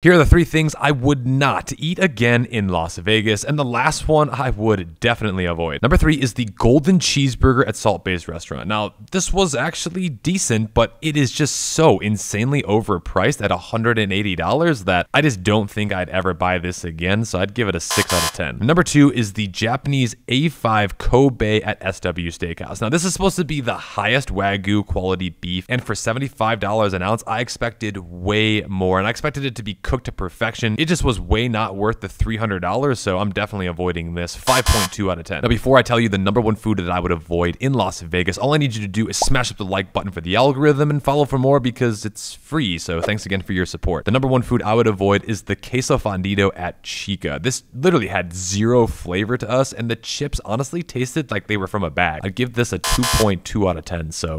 Here are the three things I would not eat again in Las Vegas, and the last one I would definitely avoid. Number three is the Golden Cheeseburger at Salt Bae's Restaurant. Now, this was actually decent, but it is just so insanely overpriced at $180 that I just don't think I'd ever buy this again, so I'd give it a 6 out of 10. Number two is the Japanese A5 Kobe at SW Steakhouse. Now, this is supposed to be the highest Wagyu quality beef, and for $75 an ounce, I expected way more, and I expected it to be cooked to perfection. It just was way not worth the $300, so I'm definitely avoiding this. 5.2 out of 10. Now, before I tell you the number one food that I would avoid in Las Vegas, all I need you to do is smash up the like button for the algorithm and follow for more because it's free, so thanks again for your support. The number one food I would avoid is the queso fundido at Chica. This literally had zero flavor to us, and the chips honestly tasted like they were from a bag. I'd give this a 2.2 out of 10, so